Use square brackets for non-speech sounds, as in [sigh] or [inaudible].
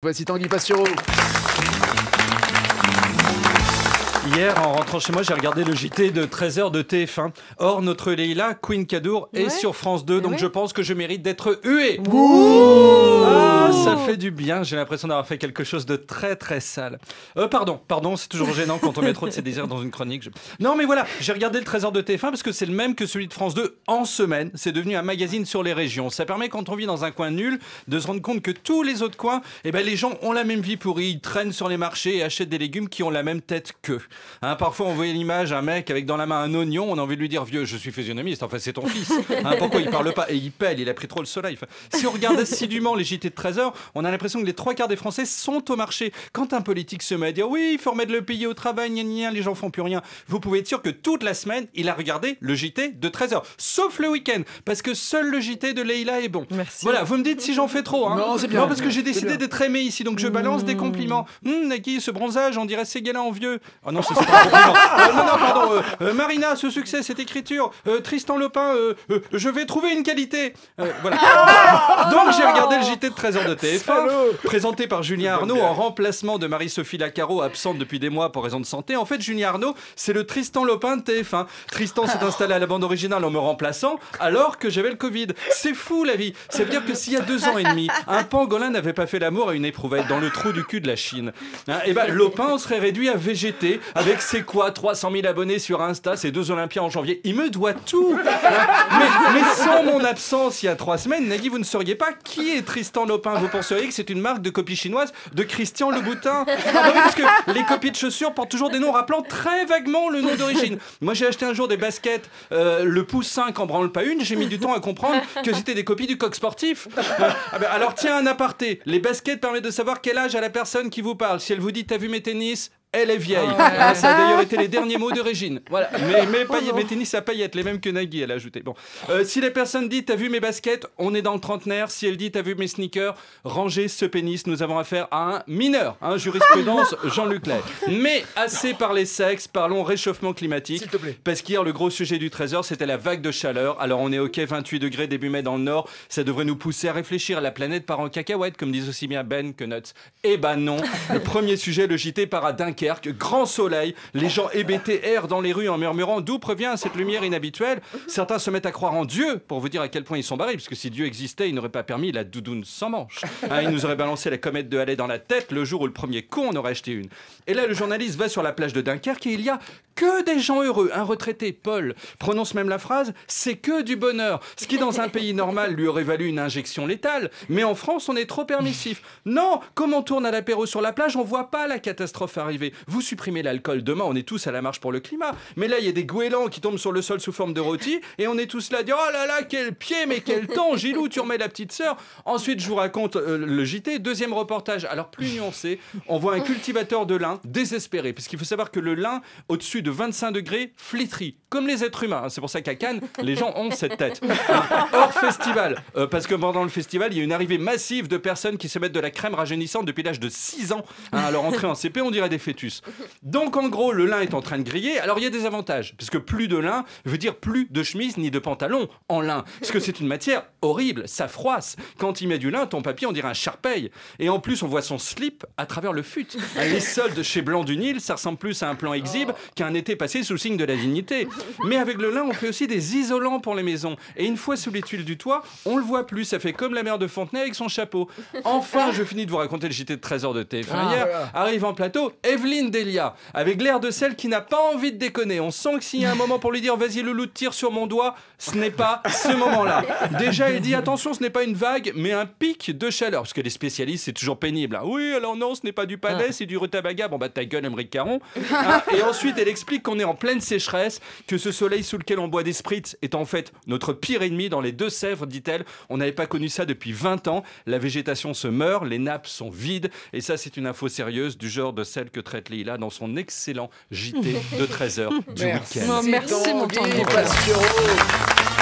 Voici Tanguy Pastureau. Hier, en rentrant chez moi, j'ai regardé le JT de 13h de TF1. Or, notre Leïla, Queen Kadour, est sur France 2, donc Ouais. je pense que je mérite d'être hué. Ah, ça fait du bien, j'ai l'impression d'avoir fait quelque chose de très très sale. Euh, pardon, pardon, c'est toujours gênant quand on met trop de ses désirs dans une chronique. je- Non mais voilà, j'ai regardé le 13h de TF1 parce que c'est le même que celui de France 2 en semaine. C'est devenu un magazine sur les régions. Ça permet quand on vit dans un coin nul de se rendre compte que tous les autres coins, eh ben, les gens ont la même vie pourrie, ils traînent sur les marchés et achètent des légumes qui ont la même tête qu'eux. Hein, parfois on voyait l'image, un mec avec dans la main un oignon, on a envie de lui dire vieux, je suis physionomiste, enfin c'est ton fils. [laughs] Hein, pourquoi il parle pas Et il pèle, il a pris trop le soleil. Enfin, si on regarde assidûment les JT de 13h, on a l'impression que les trois quarts des Français sont au marché. Quand un politique se met à dire oui, il faut remettre le pays au travail, gna, gna, les gens font plus rien, vous pouvez être sûr que toute la semaine, il a regardé le JT de 13h, sauf le week-end, parce que seul le JT de Leïla est bon. Merci. Voilà, vous me dites si j'en fais trop. Hein. Non, c'est bien. parce que j'ai décidé d'être aimé ici, donc je balance des compliments. Hum, Nagui, ce bronzage, on dirait Ségala en vieux. Oh non, ça, c'est pas un compliment. Euh, non, non, pardon. euh, euh, Marina, ce succès, cette écriture. Euh, Tristan Lopin, euh, euh, je vais trouver une qualité. Euh, voilà. [laughs] Donc j'ai regardé le JT de 13h de TF1, présenté par Julien Arnaud en remplacement de Marie-Sophie Lacaro, absente depuis des mois pour raison de santé. En fait, Julien Arnaud, c'est le Tristan Lopin de TF1. Tristan s'est installé à la bande originale en me remplaçant, alors que j'avais le Covid. C'est fou la vie. Ça veut dire que s'il y a deux ans et demi, un pangolin n'avait pas fait l'amour à une éprouvette dans le trou du cul de la Chine, et ben Lopin on serait réduit à végéter avec ses quoi 300 000 abonnés sur Insta, ses deux Olympiens en janvier. Il me doit tout. Mais, sans mon absence il y a trois semaines, Nagui, vous ne sauriez pas qui est Tristan Lopin. Vous penseriez que c'est une marque de copie chinoise de Christian Louboutin. Ah parce que les copies de chaussures portent toujours des noms rappelant très vaguement le nom d'origine. Moi, j'ai acheté un jour des baskets, euh, le pouce 5 en branle pas une. J'ai mis du temps à comprendre que c'était des copies du coq sportif. Euh, ah bah, alors, tiens, un aparté. Les baskets permettent de savoir quel âge a la personne qui vous parle. Si elle vous dit T'as vu mes tennis? Elle est vieille. Ah, ça a d'ailleurs été les derniers mots de Régine. Voilà. Mais, mais, paillettes- mes tennis à paillettes, les mêmes que Nagui, elle a ajouté. Bon. Euh, si la personne dit T'as vu mes baskets On est dans le trentenaire. Si elle dit T'as vu mes sneakers Rangez ce pénis. Nous avons affaire à un mineur. Hein, jurisprudence [laughs] Jean-Luc Lay. Mais assez parlé sexe, parlons réchauffement climatique. S'il te plaît. Parce qu'hier, le gros sujet du 13h, c'était la vague de chaleur. Alors, on est OK, 28 degrés début mai dans le nord. Ça devrait nous pousser à réfléchir. La planète part en cacahuète, comme disent aussi bien Ben que Nuts. Eh ben non. Le premier sujet, le JT part à Dunkerque. Grand soleil. Les gens hébétés errent dans les rues en murmurant d'où provient cette lumière inhabituelle? Certains se mettent à croire en Dieu pour vous dire à quel point ils sont barrés. Parce que si Dieu existait, il n'aurait pas permis la doudoune sans manche. [laughs] Hein, il nous aurait balancé la comète de Halley dans la tête le jour où le premier con en aurait acheté une. Et là, le journaliste va sur la plage de Dunkerque et il y a que des gens heureux. Un retraité, Paul, prononce même la phrase c'est que du bonheur. Ce qui, dans un pays normal, lui aurait valu une injection létale. Mais en France, on est trop permissif. Non, comme on tourne à l'apéro sur la plage, on voit pas la catastrophe arriver. Vous supprimez l'alcool demain, on est tous à la marche pour le climat. Mais là, il y a des goélands qui tombent sur le sol sous forme de rôti et on est tous là à oh là là, quel pied, mais quel temps, Gilou, tu remets la petite sœur. Ensuite, je vous raconte euh, le JT. Deuxième reportage, alors plus nuancé, on voit un cultivateur de lin désespéré, puisqu'il faut savoir que le lin, au-dessus de 25 degrés, flétrit, comme les êtres humains. C'est pour ça qu'à Cannes, les gens ont cette tête. Hors festival, euh, parce que pendant le festival, il y a une arrivée massive de personnes qui se mettent de la crème rajeunissante depuis l'âge de 6 ans. Hein, à leur entrée en CP, on dirait des fœtus. Donc en gros, le lin est en train de griller. Alors il y a des avantages, puisque plus de lin veut dire plus de chemise ni de pantalon en lin. Parce que c'est une matière horrible, ça froisse. Quand il met du lin, ton papier, on dirait un charpeil. Et en plus, on voit son slip à travers le fut. [laughs] Les soldes chez Blanc du Nil, ça ressemble plus à un plan exhibe qu'à un été passé sous le signe de la dignité. Mais avec le lin, on fait aussi des isolants pour les maisons. Et une fois sous les tuiles du toit, on le voit plus. Ça fait comme la mère de Fontenay avec son chapeau. Enfin, je finis de vous raconter le JT de 13h de TF1 Ah, hier. Arrive en plateau, Evelyne Delia, avec l'air de celle qui n'a pas envie de déconner. On sent que s'il y a un moment pour lui dire vas-y loulou, tire sur mon doigt, ce n'est pas ce moment-là. Déjà, elle dit attention, ce n'est pas une vague, mais un pic de chaleur. Parce que les spécialistes, c'est toujours pénible. hein. Oui, alors non, ce n'est pas du palais, c'est du rutabaga. Bon, bah ta gueule, Émeric Caron. Hein, et ensuite, elle explique qu'on est en pleine sécheresse, que ce soleil sous lequel on boit des spritz est en fait notre pire ennemi dans les Deux-Sèvres, dit-elle. On n'avait pas connu ça depuis 20 ans. La végétation se meurt, les nappes sont vides. Et ça, c'est une info sérieuse du genre de celle que traite Leïla dans son excellent JT de 13h du [laughs] Merci. week-end. Merci, mon. Pastureau.